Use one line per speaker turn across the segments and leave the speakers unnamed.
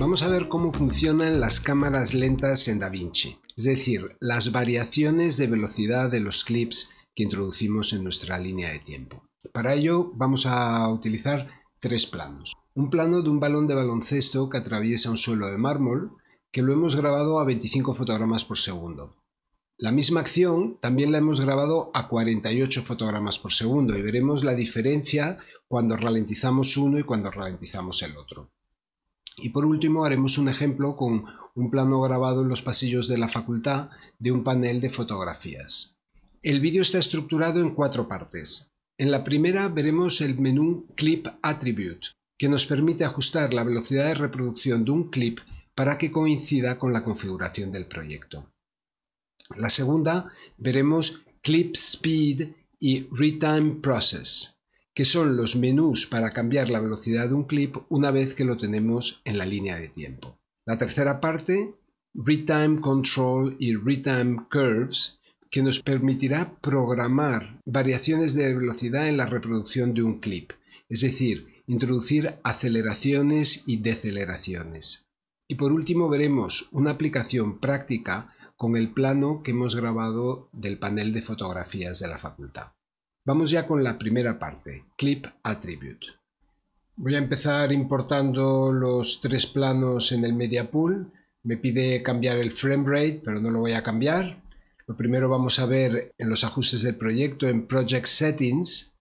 Vamos a ver cómo funcionan las cámaras lentas en DaVinci, es decir, las variaciones de velocidad de los clips que introducimos en nuestra línea de tiempo. Para ello vamos a utilizar tres planos. Un plano de un balón de baloncesto que atraviesa un suelo de mármol que lo hemos grabado a 25 fotogramas por segundo. La misma acción también la hemos grabado a 48 fotogramas por segundo y veremos la diferencia cuando ralentizamos uno y cuando ralentizamos el otro. Y por último haremos un ejemplo con un plano grabado en los pasillos de la facultad de un panel de fotografías. El vídeo está estructurado en cuatro partes. En la primera veremos el menú Clip Attribute, que nos permite ajustar la velocidad de reproducción de un clip para que coincida con la configuración del proyecto. La segunda veremos Clip Speed y Retime Process, que son los menús para cambiar la velocidad de un clip una vez que lo tenemos en la línea de tiempo. La tercera parte, Retime Control y Retime Curves, que nos permitirá programar variaciones de velocidad en la reproducción de un clip, es decir, introducir aceleraciones y deceleraciones. Y por último veremos una aplicación práctica con el plano que hemos grabado del panel de fotografías de la facultad. Vamos ya con la primera parte, Clip Attribute. Voy a empezar importando los tres planos en el Media Pool. Me pide cambiar el frame rate, pero no lo voy a cambiar. Lo primero vamos a ver en los ajustes del proyecto en Project Settings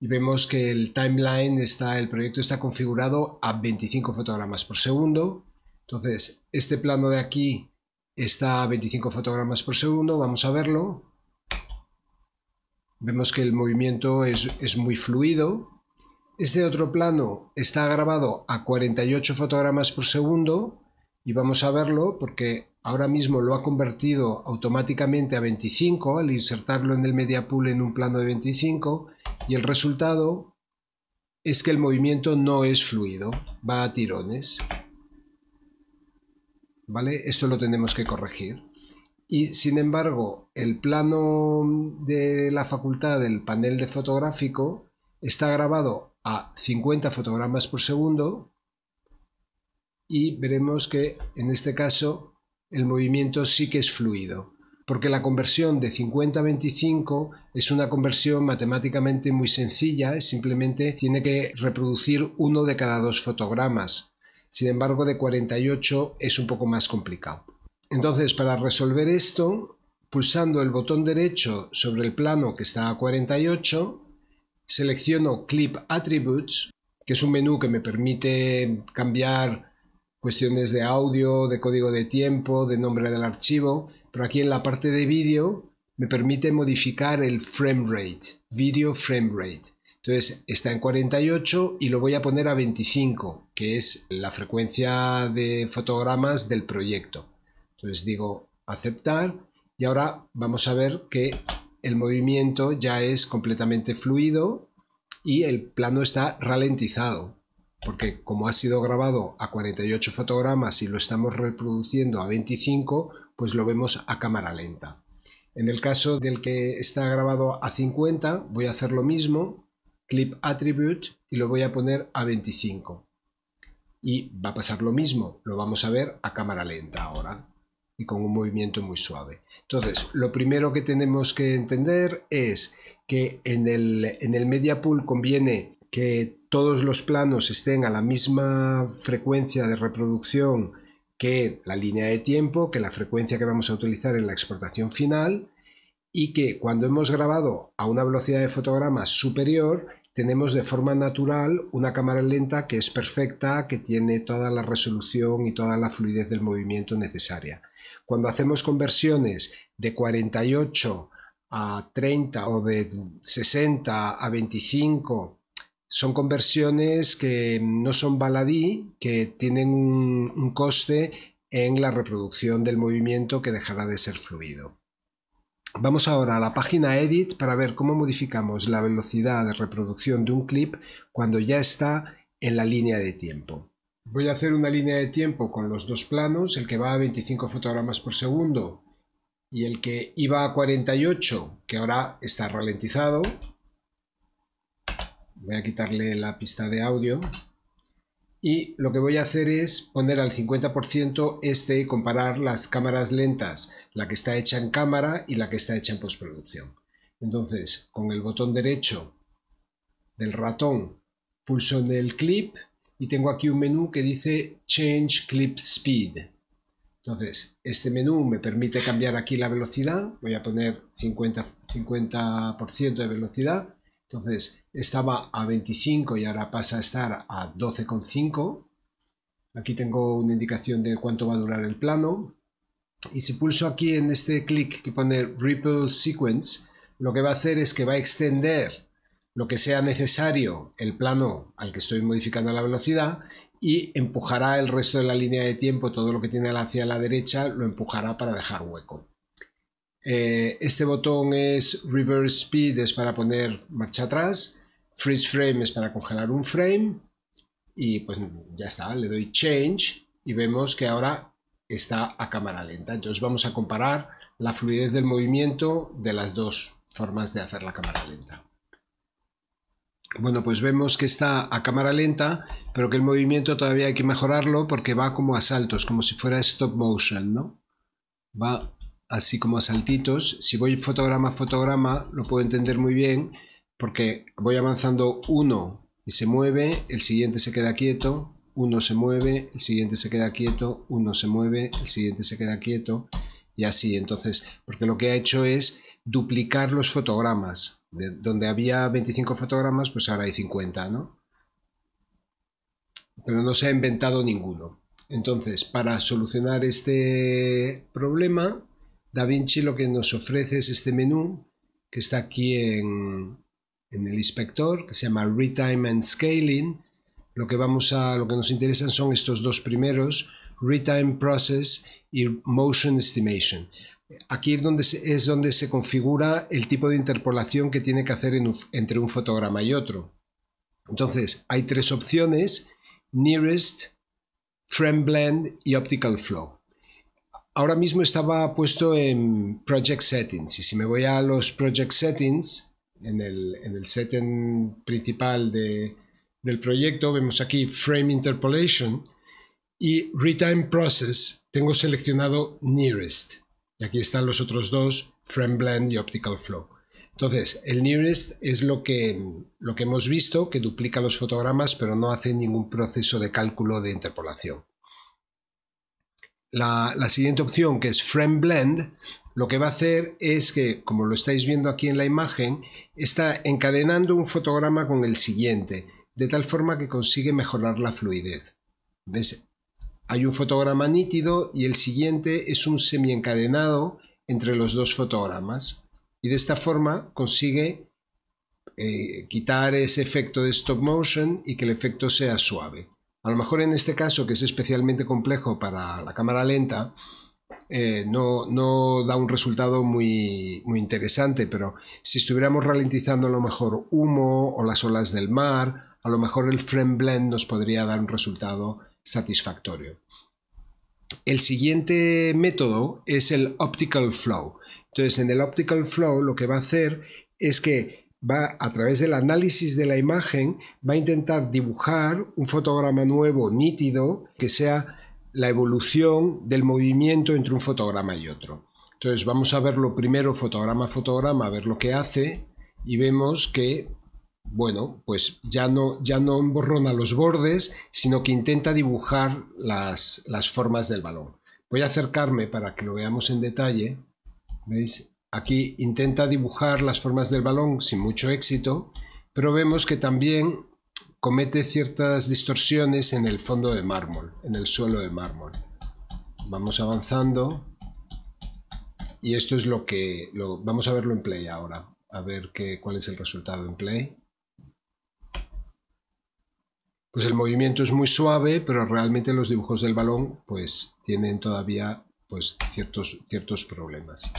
y vemos que el timeline está, el proyecto está configurado a 25 fotogramas por segundo. Entonces, este plano de aquí está a 25 fotogramas por segundo, vamos a verlo. Vemos que el movimiento es, es muy fluido. Este otro plano está grabado a 48 fotogramas por segundo y vamos a verlo porque ahora mismo lo ha convertido automáticamente a 25 al insertarlo en el media pool en un plano de 25 y el resultado es que el movimiento no es fluido, va a tirones. ¿vale? Esto lo tenemos que corregir. Y sin embargo, el plano de la facultad del panel de fotográfico está grabado a 50 fotogramas por segundo y veremos que en este caso el movimiento sí que es fluido, porque la conversión de 50 a 25 es una conversión matemáticamente muy sencilla, simplemente tiene que reproducir uno de cada dos fotogramas sin embargo, de 48 es un poco más complicado. Entonces, para resolver esto, pulsando el botón derecho sobre el plano que está a 48, selecciono Clip Attributes, que es un menú que me permite cambiar cuestiones de audio, de código de tiempo, de nombre del archivo, pero aquí en la parte de vídeo me permite modificar el frame rate, video frame rate. Entonces está en 48 y lo voy a poner a 25, que es la frecuencia de fotogramas del proyecto. Entonces digo aceptar y ahora vamos a ver que el movimiento ya es completamente fluido y el plano está ralentizado porque como ha sido grabado a 48 fotogramas y lo estamos reproduciendo a 25 pues lo vemos a cámara lenta en el caso del que está grabado a 50 voy a hacer lo mismo clip attribute y lo voy a poner a 25. Y va a pasar lo mismo, lo vamos a ver a cámara lenta ahora y con un movimiento muy suave. Entonces, lo primero que tenemos que entender es que en el, en el media pool conviene que todos los planos estén a la misma frecuencia de reproducción que la línea de tiempo, que la frecuencia que vamos a utilizar en la exportación final y que cuando hemos grabado a una velocidad de fotogramas superior, tenemos de forma natural una cámara lenta que es perfecta, que tiene toda la resolución y toda la fluidez del movimiento necesaria. Cuando hacemos conversiones de 48 a 30 o de 60 a 25, son conversiones que no son baladí, que tienen un, un coste en la reproducción del movimiento que dejará de ser fluido. Vamos ahora a la página Edit para ver cómo modificamos la velocidad de reproducción de un clip cuando ya está en la línea de tiempo. Voy a hacer una línea de tiempo con los dos planos, el que va a 25 fotogramas por segundo y el que iba a 48, que ahora está ralentizado. Voy a quitarle la pista de audio y lo que voy a hacer es poner al 50% este y comparar las cámaras lentas, la que está hecha en cámara y la que está hecha en postproducción. Entonces, con el botón derecho del ratón pulso en el clip y tengo aquí un menú que dice Change Clip Speed. Entonces, este menú me permite cambiar aquí la velocidad. Voy a poner 50%, 50 de velocidad entonces estaba a 25 y ahora pasa a estar a 12,5. Aquí tengo una indicación de cuánto va a durar el plano. Y si pulso aquí en este clic que pone Ripple Sequence, lo que va a hacer es que va a extender lo que sea necesario el plano al que estoy modificando la velocidad y empujará el resto de la línea de tiempo, todo lo que tiene hacia la derecha, lo empujará para dejar hueco. Eh, este botón es Reverse Speed, es para poner marcha atrás. Freeze Frame es para congelar un frame. Y pues ya está, le doy Change y vemos que ahora está a cámara lenta. Entonces vamos a comparar la fluidez del movimiento de las dos formas de hacer la cámara lenta. Bueno, pues vemos que está a cámara lenta, pero que el movimiento todavía hay que mejorarlo porque va como a saltos, como si fuera stop motion, ¿no? Va así como a saltitos. Si voy fotograma a fotograma, lo puedo entender muy bien, porque voy avanzando uno y se mueve, el siguiente se queda quieto, uno se mueve, el siguiente se queda quieto, uno se mueve, el siguiente se queda quieto, y así. Entonces, porque lo que ha hecho es duplicar los fotogramas. De donde había 25 fotogramas, pues ahora hay 50, ¿no? Pero no se ha inventado ninguno. Entonces, para solucionar este problema, DaVinci lo que nos ofrece es este menú que está aquí en, el inspector, que se llama Retime and Scaling. Lo que, vamos a, lo que nos interesan son estos dos primeros, Retime Process y Motion Estimation. Aquí es donde, se, es donde se configura el tipo de interpolación que tiene que hacer entre un fotograma y otro. Entonces, hay tres opciones, Nearest, Frame Blend y Optical Flow ahora mismo estaba puesto en Project Settings y si me voy a los Project Settings, en el, en setting principal del proyecto, vemos aquí Frame Interpolation y Retime Process, tengo seleccionado Nearest. Y aquí están los otros dos, Frame Blend y Optical Flow. Entonces, el Nearest es lo que, lo que hemos visto, que duplica los fotogramas, pero no hace ningún proceso de cálculo de interpolación la, siguiente opción, que es Frame Blend, lo que va a hacer es que, como lo estáis viendo aquí en la imagen, está encadenando un fotograma con el siguiente, de tal forma que consigue mejorar la fluidez. ¿Ves? Hay un fotograma nítido y el siguiente es un semi-encadenado entre los dos fotogramas. Y de esta forma consigue eh, quitar ese efecto de stop motion y que el efecto sea suave. A lo mejor en este caso, que es especialmente complejo para la cámara lenta, eh, no, da un resultado muy, muy interesante, pero si estuviéramos ralentizando a lo mejor humo o las olas del mar, a lo mejor el frame blend nos podría dar un resultado satisfactorio. El siguiente método es el optical flow. Entonces, en el optical flow lo que va a hacer es que va a través del análisis de la imagen, va a intentar dibujar un fotograma nuevo, nítido, que sea la evolución del movimiento entre un fotograma y otro. Entonces vamos a verlo primero fotograma a fotograma, a ver lo que hace y vemos que, bueno, pues ya no, ya no emborrona los bordes, sino que intenta dibujar las, las formas del balón. Voy a acercarme para que lo veamos en detalle. ¿Veis? Aquí intenta dibujar las formas del balón sin mucho éxito, pero vemos que también comete ciertas distorsiones en el fondo de mármol, en el suelo de mármol. Vamos avanzando y esto es lo que lo, vamos a verlo en play ahora, a ver qué, cuál es el resultado en play. Pues el movimiento es muy suave, pero realmente los dibujos del balón pues tienen todavía pues ciertos, ciertos problemas.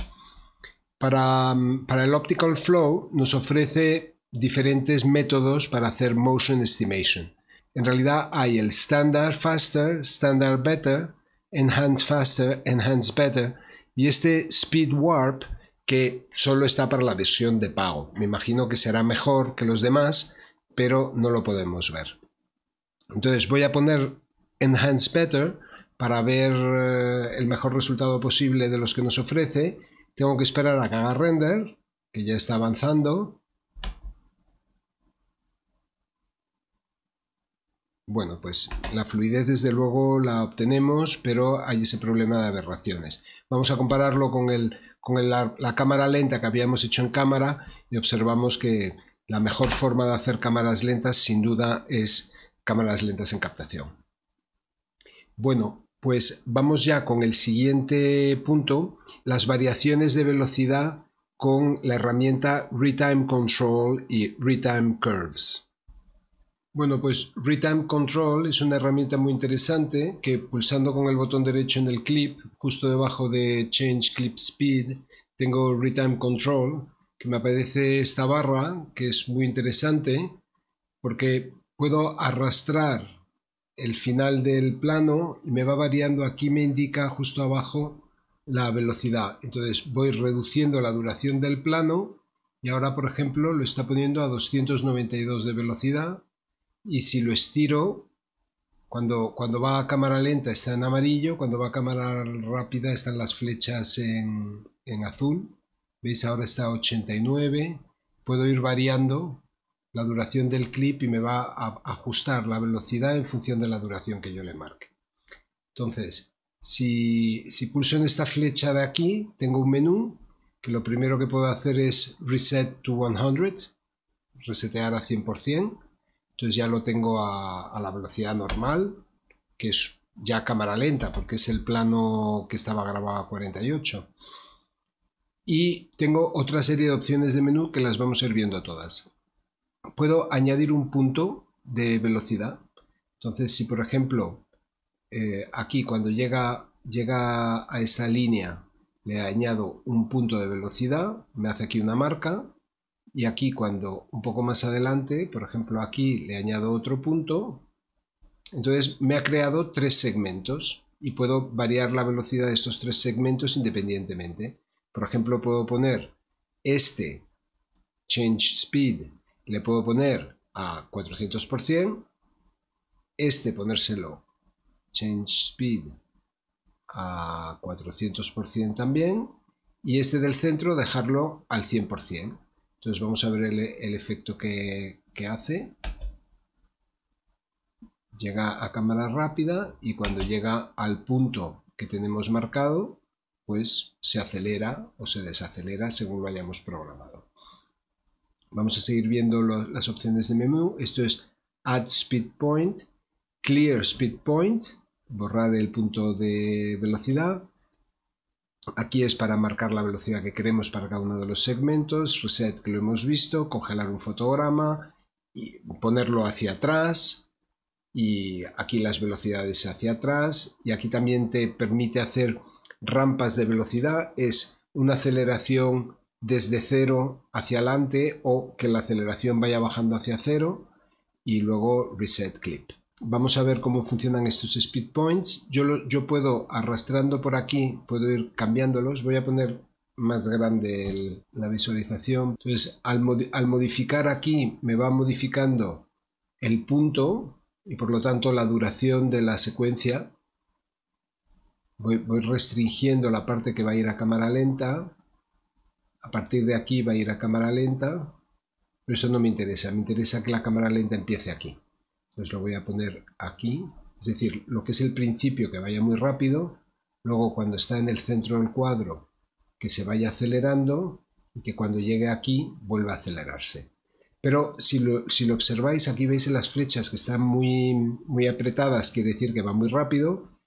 Para, el Optical Flow nos ofrece diferentes métodos para hacer Motion Estimation. En realidad hay el Standard Faster, Standard Better, Enhance Faster, Enhance Better y este Speed Warp que solo está para la versión de pago. Me imagino que será mejor que los demás, pero no lo podemos ver. Entonces voy a poner Enhance Better para ver eh, el mejor resultado posible de los que nos ofrece. Tengo que esperar a que haga render, que ya está avanzando. Bueno, pues la fluidez desde luego la obtenemos, pero hay ese problema de aberraciones. Vamos a compararlo con, el, con la, la cámara lenta que habíamos hecho en cámara y observamos que la mejor forma de hacer cámaras lentas sin duda es cámaras lentas en captación. Bueno, pues vamos ya con el siguiente punto, las variaciones de velocidad con la herramienta Retime Control y Retime Curves. Bueno, pues Retime Control es una herramienta muy interesante que pulsando con el botón derecho en el clip, justo debajo de Change Clip Speed, tengo Retime Control, que me aparece esta barra, que es muy interesante, porque puedo arrastrar el final del plano y me va variando, aquí me indica justo abajo la velocidad. Entonces voy reduciendo la duración del plano y ahora, por ejemplo, lo está poniendo a 292 de velocidad y si lo estiro, cuando, cuando va a cámara lenta está en amarillo, cuando va a cámara rápida están las flechas en, en azul. ¿Veis? Ahora está a 89. Puedo ir variando la duración del clip y me va a ajustar la velocidad en función de la duración que yo le marque. Entonces, si, si pulso en esta flecha de aquí, tengo un menú que lo primero que puedo hacer es Reset to 100, resetear a 100%. Entonces ya lo tengo a, la velocidad normal, que es ya cámara lenta, porque es el plano que estaba grabado a 48. Y tengo otra serie de opciones de menú que las vamos a ir viendo todas. Puedo añadir un punto de velocidad. Entonces, si por ejemplo, eh, aquí cuando llega, llega a esta línea le añado un punto de velocidad, me hace aquí una marca y aquí cuando un poco más adelante, por ejemplo aquí le añado otro punto, entonces me ha creado tres segmentos y puedo variar la velocidad de estos tres segmentos independientemente. Por ejemplo, puedo poner este change speed, le puedo poner a 400%, este ponérselo change speed a 400% también y este del centro dejarlo al 100%. Entonces vamos a ver el, efecto que, hace. Llega a cámara rápida y cuando llega al punto que tenemos marcado, pues se acelera o se desacelera según lo hayamos programado. Vamos a seguir viendo las opciones de menú. Esto es Add Speed Point, Clear Speed Point, borrar el punto de velocidad, Aquí es para marcar la velocidad que queremos para cada uno de los segmentos, reset que lo hemos visto, congelar un fotograma y ponerlo hacia atrás. Y aquí las velocidades hacia atrás. Y aquí también te permite hacer rampas de velocidad, es una aceleración desde cero hacia adelante o que la aceleración vaya bajando hacia cero y luego reset clip. Vamos a ver cómo funcionan estos speed points. Yo, yo puedo, arrastrando por aquí, puedo ir cambiándolos. Voy a poner más grande la visualización. Entonces, al, modificar aquí, me va modificando el punto y por lo tanto la duración de la secuencia. Voy restringiendo la parte que va a ir a cámara lenta. A partir de aquí va a ir a cámara lenta. Pero eso no me interesa. Me interesa que la cámara lenta empiece aquí. Entonces lo voy a poner aquí, es decir, lo que es el principio que vaya muy rápido, luego cuando está en el centro del cuadro que se vaya acelerando y que cuando llegue aquí vuelva a acelerarse. Pero si lo, observáis, aquí veis en las flechas que están muy, muy apretadas, quiere decir que va muy rápido.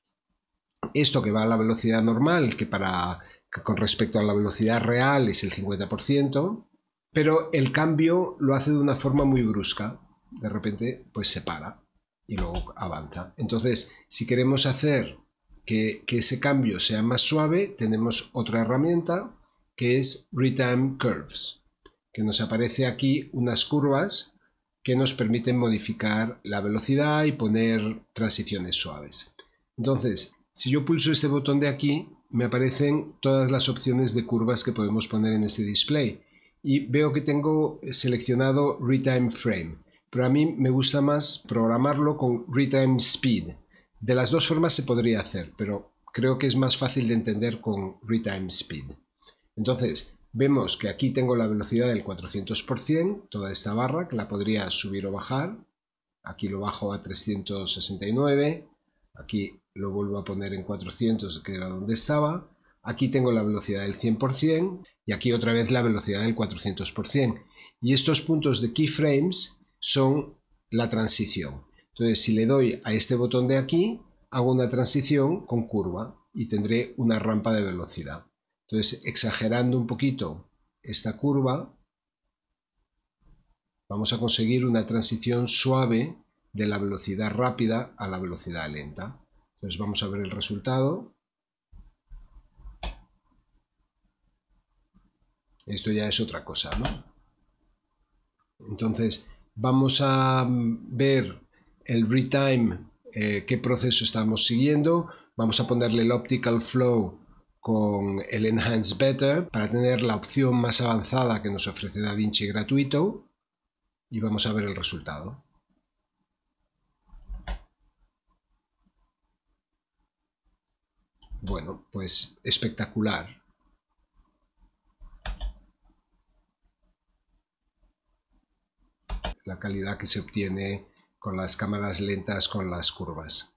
Esto que va a la velocidad normal, que, para, que con respecto a la velocidad real es el 50%, pero el cambio lo hace de una forma muy brusca de repente pues se para y luego avanza. Entonces, si queremos hacer que, ese cambio sea más suave, tenemos otra herramienta que es Retime Curves, que nos aparece aquí unas curvas que nos permiten modificar la velocidad y poner transiciones suaves. Entonces, si yo pulso este botón de aquí, me aparecen todas las opciones de curvas que podemos poner en este display y veo que tengo seleccionado Retime Frame. pero a mí me gusta más programarlo con Retime Speed. De las dos formas se podría hacer, pero creo que es más fácil de entender con Retime Speed. Entonces, vemos que aquí tengo la velocidad del 400%, toda esta barra, que la podría subir o bajar. Aquí lo bajo a 369, aquí lo vuelvo a poner en 400, que era donde estaba. Aquí tengo la velocidad del 100% y aquí otra vez la velocidad del 400%. Y estos puntos de keyframes son la transición. Entonces, si le doy a este botón de aquí, hago una transición con curva y tendré una rampa de velocidad. Entonces, exagerando un poquito esta curva, vamos a conseguir una transición suave de la velocidad rápida a la velocidad lenta. Entonces vamos a ver el resultado. Esto ya es otra cosa, ¿no? Entonces vamos a ver el retime, eh, qué proceso estamos siguiendo. Vamos a ponerle el optical flow con el Enhance Better para tener la opción más avanzada que nos ofrece DaVinci gratuito y vamos a ver el resultado. Bueno, pues espectacular. La calidad que se obtiene con las cámaras lentas con las curvas.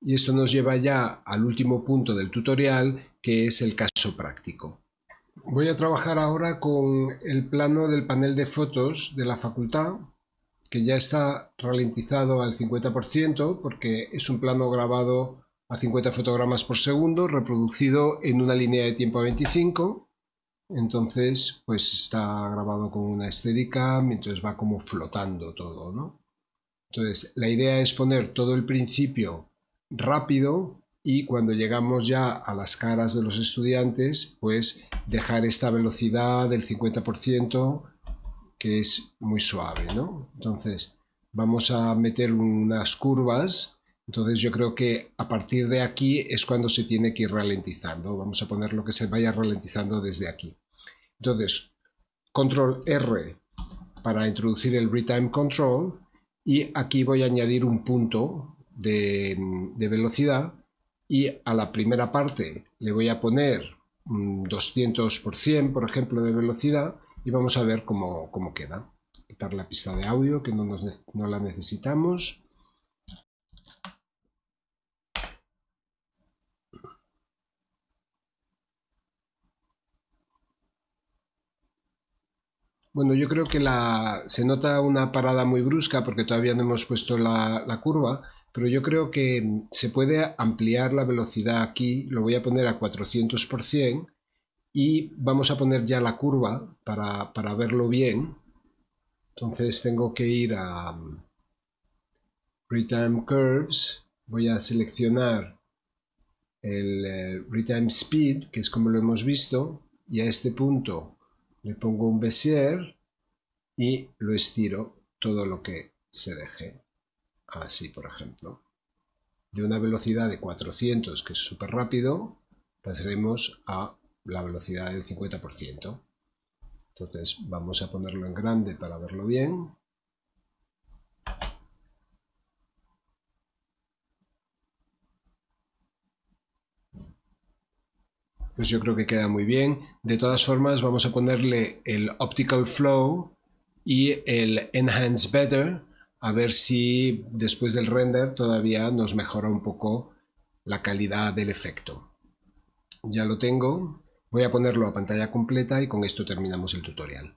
Y esto nos lleva ya al último punto del tutorial, que es el caso práctico. Voy a trabajar ahora con el plano del panel de fotos de la facultad, que ya está ralentizado al 50% porque es un plano grabado a 50 fotogramas por segundo, reproducido en una línea de tiempo a 25. Entonces, pues está grabado con una estética, mientras va como flotando todo, ¿no? Entonces, la idea es poner todo el principio rápido y cuando llegamos ya a las caras de los estudiantes, pues dejar esta velocidad del 50% que es muy suave, ¿no? Entonces, vamos a meter unas curvas entonces yo creo que a partir de aquí es cuando se tiene que ir ralentizando. Vamos a poner lo que se vaya ralentizando desde aquí. Entonces, control R para introducir el retime control y aquí voy a añadir un punto de, velocidad y a la primera parte le voy a poner 200% por ejemplo de velocidad y vamos a ver cómo, queda. Quitar la pista de audio que no, no la necesitamos Bueno, yo creo que se nota una parada muy brusca porque todavía no hemos puesto la, curva, pero yo creo que se puede ampliar la velocidad aquí, lo voy a poner a 400% y vamos a poner ya la curva para, para verlo bien. Entonces tengo que ir a Retime Curves, voy a seleccionar el eh, Retime Speed, que es como lo hemos visto, y a este punto le pongo un Bezier y lo estiro todo lo que se deje. Así, por ejemplo. De una velocidad de 400, que es súper rápido, pasaremos a la velocidad del 50%. Entonces vamos a ponerlo en grande para verlo bien. Pues yo creo que queda muy bien. De todas formas, vamos a ponerle el Optical Flow y el Enhance Better, a ver si después del render todavía nos mejora un poco la calidad del efecto. Ya lo tengo, voy a ponerlo a pantalla completa y con esto terminamos el tutorial.